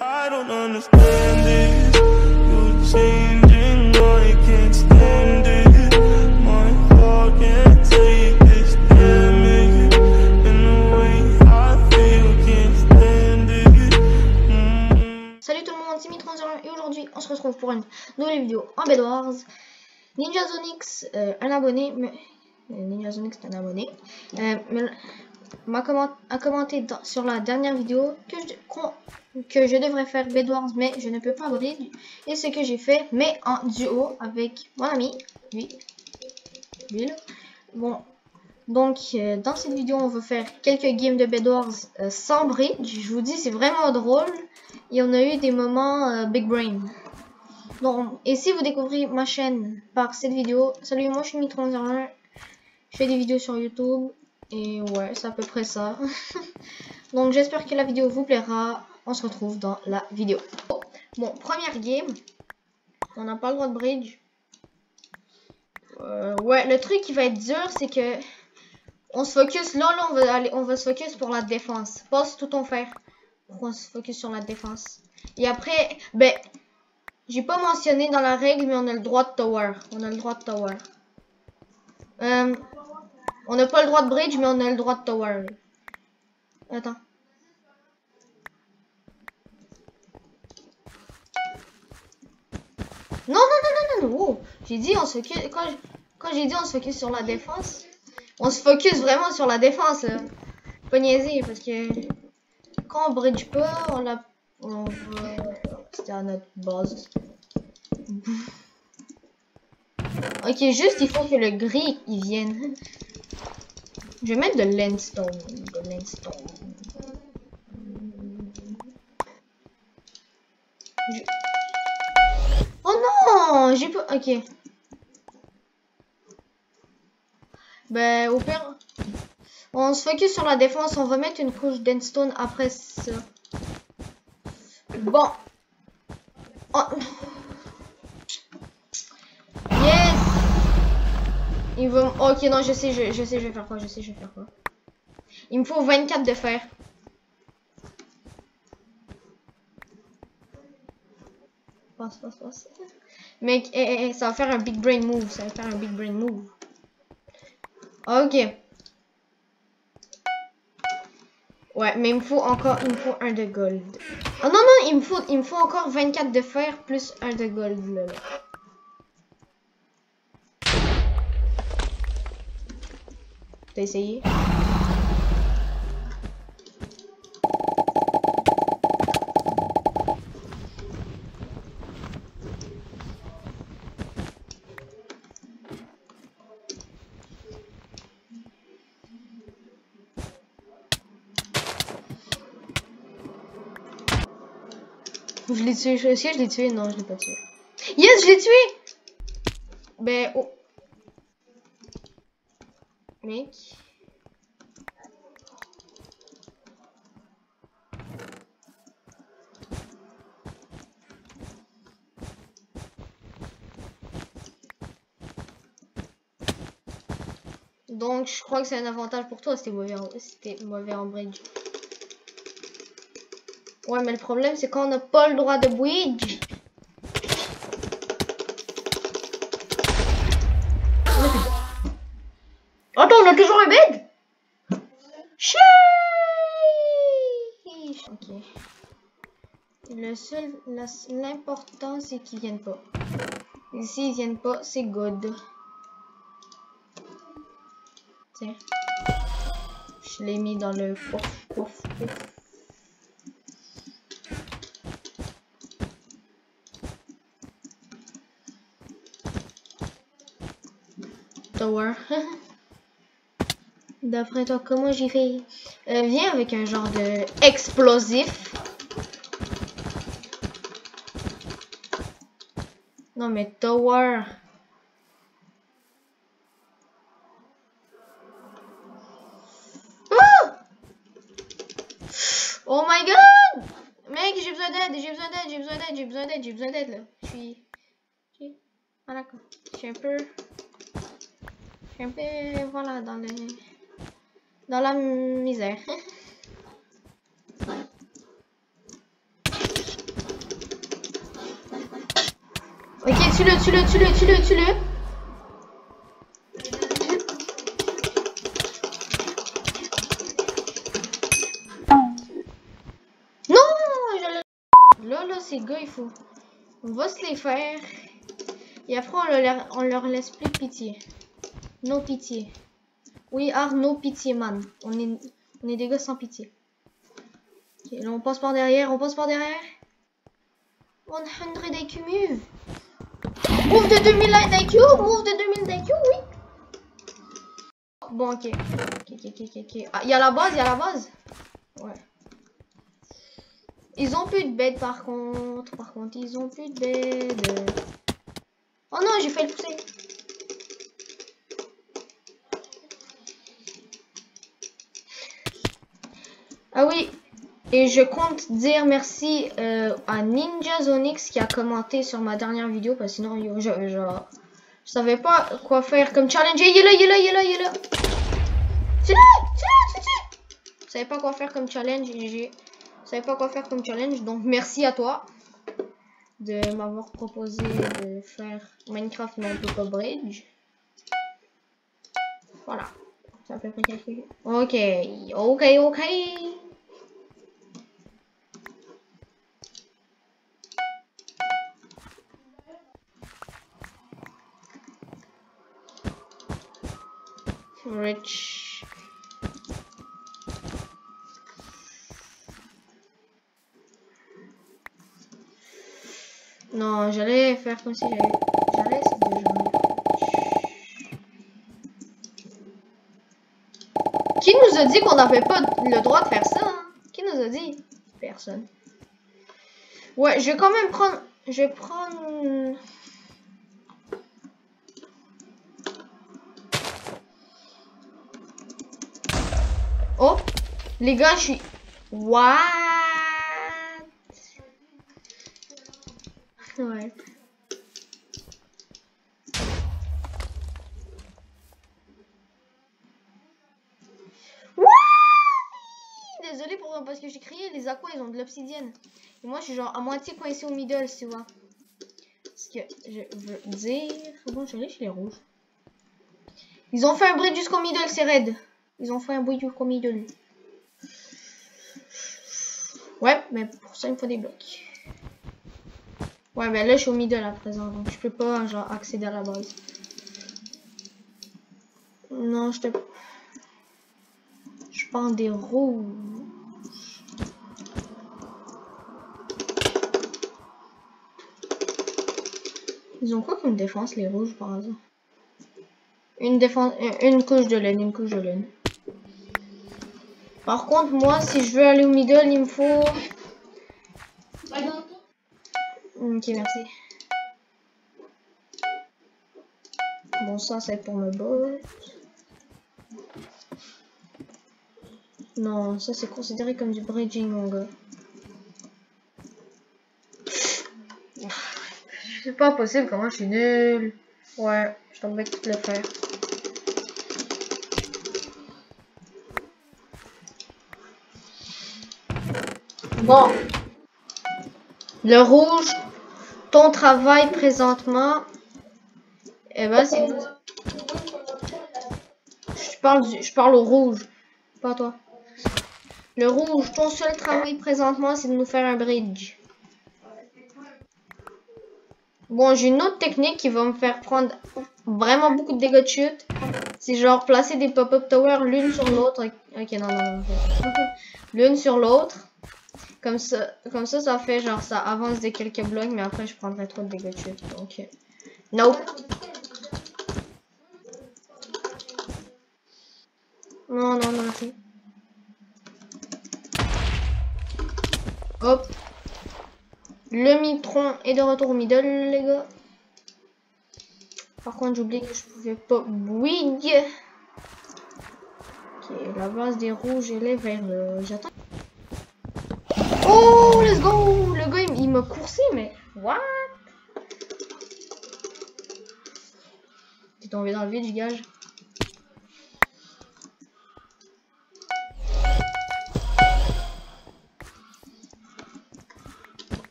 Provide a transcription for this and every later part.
I don't understand this. You're changing, I can't stand it. My heart can't take this damage. And the way I feel, can't stand it. Mm. Salut tout le monde, c'est Mitron01 et aujourd'hui on se retrouve pour une nouvelle vidéo en Bed Wars. Ninja Zonix, euh, un abonné, mais... euh, Ninja Zonix est un abonné, euh, mais m'a comment- commenté dans- sur la dernière vidéo que je, que je devrais faire Bed Wars, mais je ne peux pas bridge. Et ce que j'ai fait, mais en duo avec mon ami, lui. Bon, donc euh, dans cette vidéo on va faire quelques games de Bed Wars euh, sans bridge. Je vous dis c'est vraiment drôle. Et on a eu des moments euh, Big Brain. Donc, et si vous découvrez ma chaîne par cette vidéo, salut, moi je suis Mitron01. Je fais des vidéos sur YouTube. Et ouais, c'est à peu près ça. Donc j'espère que la vidéo vous plaira. On se retrouve dans la vidéo. Bon, première game. On n'a pas le droit de bridge. Euh, ouais, le truc qui va être dur, c'est que on se focus. Là, là, on va on va se focus pour la défense. Passe tout ton fer. On se focus sur la défense. Et après, ben, j'ai pas mentionné dans la règle, mais on a le droit de tower. On a le droit de tower. Euh, on n'a pas le droit de bridge, mais on a le droit de tower. Attends. Non, non, non, non, non, non. J'ai dit, on se focus, quand, quand j'ai dit on se focus sur la défense, on se focus vraiment sur la défense, là. Pas niaiser, parce que quand on bridge pas, on l'a, on va, c'était à notre base. Ok, juste il faut que le gris il vienne. Je vais mettre de l'endstone, non, j'ai pas. Ok. Ben au pire, on se focus sur la défense. On mettre une couche d'endstone après ça. Bon. Oh. Yes. Il m- Ok, non, je sais, je sais, je vais faire quoi. Je sais, je vais faire quoi. Il me faut 24 de fer. Passe, passe, passe. Mec, eh, eh, eh, ça va faire un big brain move. Ça va faire un big brain move. Ok. Ouais, mais il me faut encore, il me faut un de gold. Ah non, non, il me faut, il me faut encore 24 de fer plus un de gold, là. T'as essayé? Je l'ai tué. Est-ce que je l'ai tué? Non, je l'ai pas tué. Yes, je l'ai tué! Ben, oh. Mec. Donc, je crois que c'est un avantage pour toi, c'était mauvais, mauvais en bridge. Ouais, mais le problème, c'est qu'on n'a pas le droit de bridge. Attends, on a toujours un Sheesh Ok. Le seul, l'important, c'est qu'ils viennent pas. S'ils viennent pas, c'est good. Je l'ai mis dans le. Tower. D'après toi, comment j'ai fait Euh, Viens avec un genre de explosif. Non mais Tower. Ah oh my god Mec, j'ai besoin d'aide, j'ai besoin d'aide, j'ai besoin d'aide, j'ai besoin d'aide, j'ai besoin d'aide là. Je suis... Ah d'accord. Je un peu un peu, voilà, dans le, dans la misère. Ok, tue-le, tue-le, tue-le, tue-le, tue-le. Non je... Là, là, ces gars, il faut... On va se les faire. Et après, on leur, on leur laisse plus pitié. No pitié. We are no pitié, man. On est, on est des gars sans pitié. Ok, là, on passe par derrière, on passe par derrière. 100 IQ move. Move de 2000 IQ, move de 2000 IQ, oui. Bon, ok. Ok, ok, ok, ok. Ah, il y a la base, il y a la base. Ouais. Ils ont plus de bed par contre. Par contre, ils ont plus de bed. Oh non, j'ai fait le pousser. Ah oui, et je compte dire merci euh, à Ninja Zonix qui a commenté sur ma dernière vidéo parce que sinon je, je, je savais pas quoi faire comme challenge. Il est là, il est là, il est là, il est là. C'est là, c'est là, là. Savais pas quoi faire comme challenge. Je savais pas quoi faire comme challenge. Donc merci à toi de m'avoir proposé de faire Minecraft pas bridge. Voilà. Ça fait. Ok, ok, ok. Rich. Non, j'allais faire comme si. J'allais jouer. Qui nous a dit qu'on n'avait pas le droit de faire ça hein? Qui nous a dit? Personne. Ouais, je vais quand même prendre... Je vais prendre... Les gars, je suis... What? Ouais. Désolé pour parce que j'ai crié, les aquas ils ont de l'obsidienne. Et moi je suis genre à moitié coincé au middle, tu vois. Ce que je veux dire. Bon, j'allais chez les rouges? Ils ont fait un bruit jusqu'au middle, c'est raide. Ils ont fait un bruit jusqu'au middle. Ouais, mais pour ça il me faut des blocs. Ouais, mais là je suis au middle à présent, donc je peux pas genre accéder à la base. Non, je te. Je prends des rouges. Ils ont quoi comme défense les rouges par hasard? Une défense, euh, une couche de laine, une couche de laine. Par contre, moi, si je veux aller au middle, il me faut. Ok, merci. Bon, ça, c'est pour me bot. Non, ça, c'est considéré comme du bridging, mon gars. C'est pas possible, comment je suis nul. Ouais, je t'embête de le faire. Bon. Le rouge, ton travail présentement? Eh ben, c'est. Je parle, je parle au rouge, pas toi. Le rouge, ton seul travail présentement, c'est de nous faire un bridge. Bon, j'ai une autre technique qui va me faire prendre vraiment beaucoup de dégâts de chute. C'est genre placer des pop-up towers l'une sur l'autre. Ok, non, non, non. L'une sur l'autre. Comme ça, comme ça, ça fait genre ça avance de quelques blocs, mais après je prendrai trop de dégâts de chute. Donc, euh, nope. Non, non, non, merci. Hop. Le mitron est de retour au middle, les gars. Par contre, j'ai oublié que je pouvais pas bouillir. Ok, la base des rouges, elle est vers le... J'attends. Oh, let's go! Le gars, il, m'a coursé, mais... What? T'es tombé dans le vide, je gage.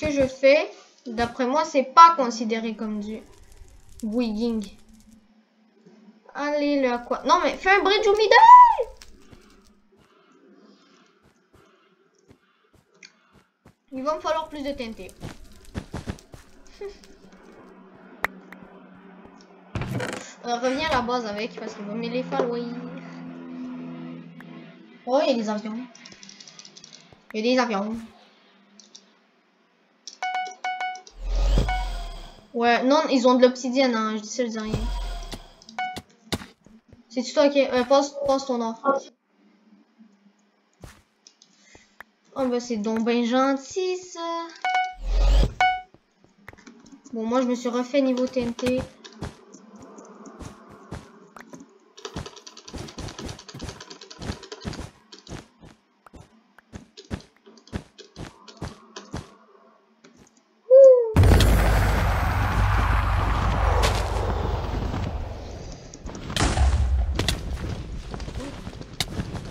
Que je fais, d'après moi, c'est pas considéré comme du wigging. Allez, le quoi? Non, mais fais un bridge au middle Il va me falloir plus de TNT. Euh, reviens à la base avec parce qu'il va les falloir. Oh, il y a des avions. Il y a des avions. Ouais, non, ils ont de l'obsidienne, hein, je dis ça, je dis rien. C'est toi qui... Euh, passe, passe ton or. Oh bah c'est donc bien gentil ça. Bon moi je me suis refait niveau TNT.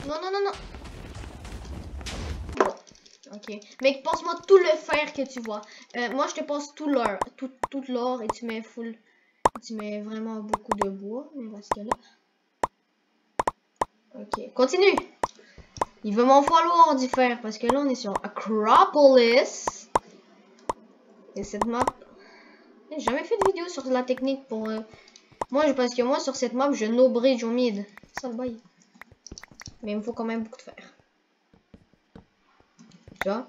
Non, non, non, non. Bon. Ok. Mais passe-moi tout le fer que tu vois. Euh, moi, je te passe tout l'or. Tout, l'or et tu mets full. Tu mets vraiment beaucoup de bois. Ok. Continue. Il va m'en falloir du fer. Parce que là, on est sur Acropolis. Et cette map. J'ai jamais fait de vidéo sur la technique pour. Euh... Moi, parce que moi, sur cette map, je no bridge au mid. Ça le bail. Mais il me faut quand même beaucoup de fer. Tu vois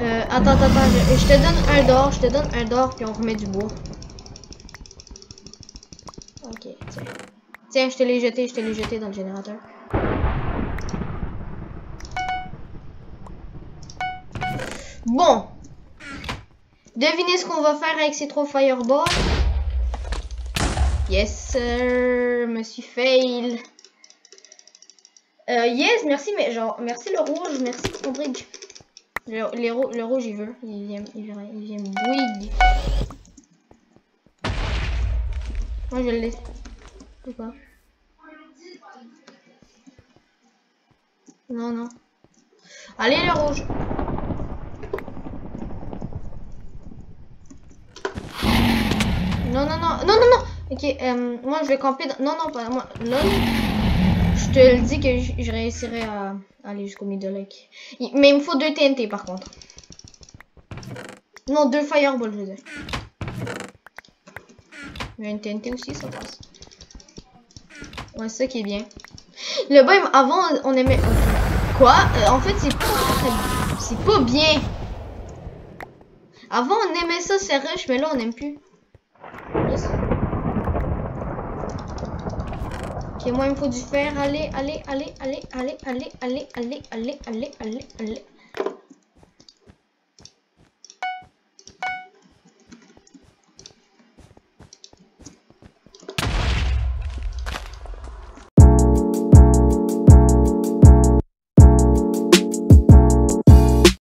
euh, Attends, attends. Je, je, te donne un d'or. Je te donne un d'or, puis on remet du bois. Ok, tiens. Tiens, je te l'ai jeté. Je te l'ai jeté dans le générateur. Bon. Devinez ce qu'on va faire avec ces trois fireballs? Yes, sir. Suis fail. Euh, yes, merci, mais genre, merci le rouge, merci bridge. Le, les le rouge, il veut. Il vient, il vient, il vient bouygue. Moi, je laisse. Ou pas Non, non. Allez, le rouge. Non, non, non, non, non, non. Ok, euh, moi je vais camper. Dans... Non, non, pas moi. Là, je te le dis que je, réussirai à aller jusqu'au middle lake. Mais il me faut deux TNT par contre. Non, deux fireballs, je veux dire. Mais une TNT aussi, ça passe. Ouais, c'est ça qui est bien. Le bain, avant, on aimait. Quoi? Euh, En fait, c'est pas C'est pas bien. Avant, on aimait ça, c'est riche, mais là, on n'aime plus. Ok, moi il me faut du fer. Allez, allez, allez, allez, allez, allez, allez, allez, allez, allez, allez, allez.